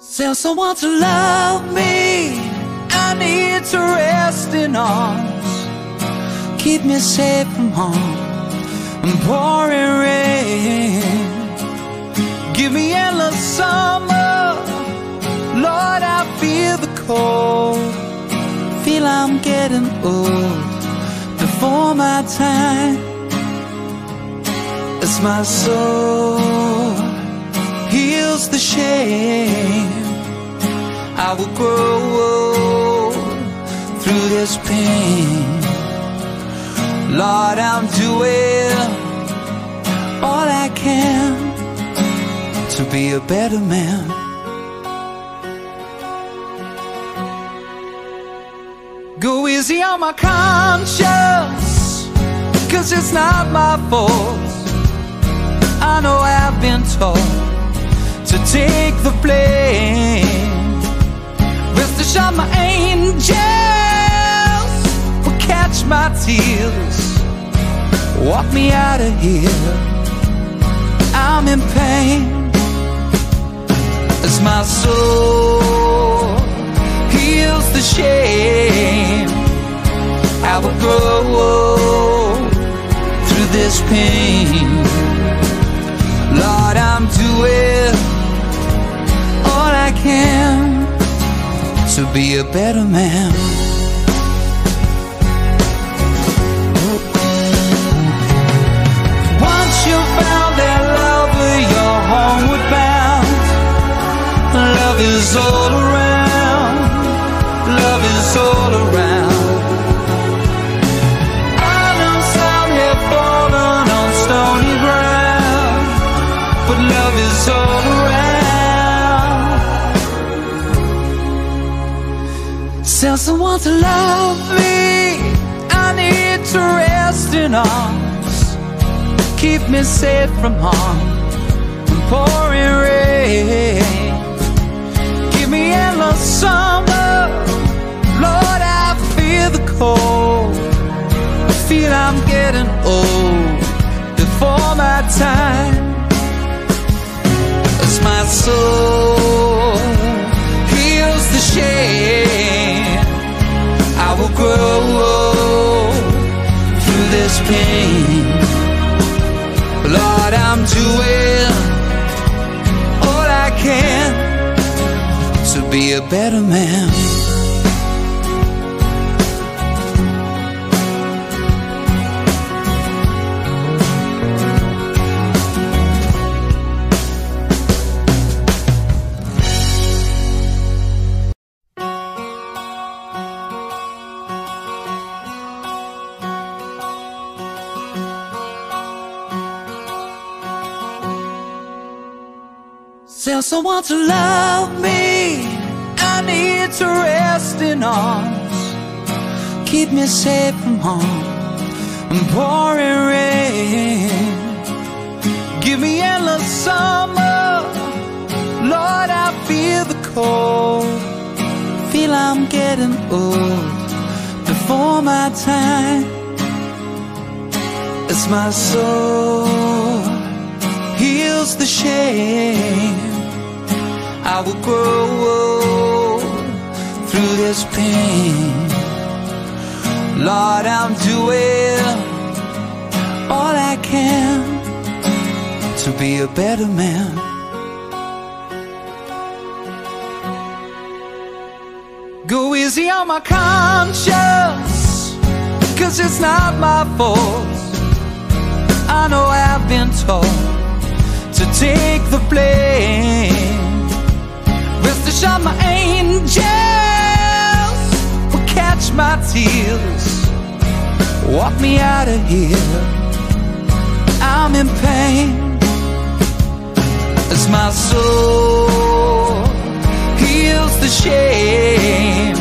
someone to love me. I need to rest in arms. Keep me safe from harm and pouring rain. Give me endless summer. Lord, I feel the cold. Feel I'm getting old before my time. It's my soul heals the shame, I will grow through this pain. Lord, I'm doing all I can to be a better man. Go easy on my conscience, cause it's not my fault. I know I've been told to take the blame. Rest assured, my angels will catch my tears, walk me out of here. I'm in pain as my soul heals the shame. I will grow through this pain. Lord, I'm doing to be a better man. Tell someone to love me. I need to rest in arms. Keep me safe from harm and pouring rain. Give me endless summer. Lord, I feel the cold. I feel I'm getting old this pain. Lord, I'm doing all I can to be a better man. Someone to love me. I need to rest in arms. Keep me safe from harm and pouring rain. Give me endless summer. Lord, I feel the cold. Feel I'm getting old before my time. As my soul heals the shame. I will grow through this pain. Lord, I'm doing all I can to be a better man. Go easy on my conscience, cause it's not my fault. I know I've been told to take the blame. Tears, walk me out of here. I'm in pain as my soul heals the shame.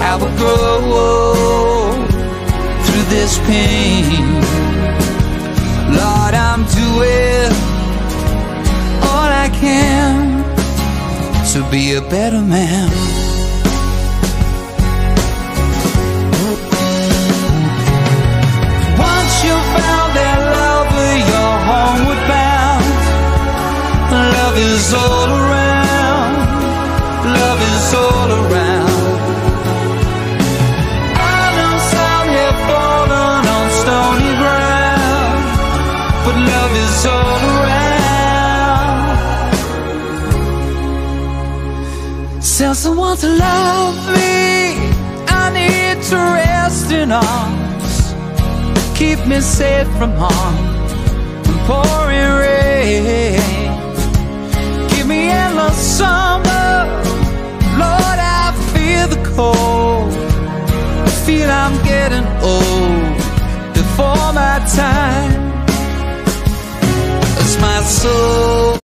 I will grow through this pain. Lord, I'm doing all I can to be a better man. is all around. Love is all around. I know some have fallen on stony ground, but love is all around. Tell someone to love me. I need to rest in arms. Keep me safe from harm. i pouring rain. Endless summer. Lord, I feel the cold. I feel I'm getting old before my time. As my soul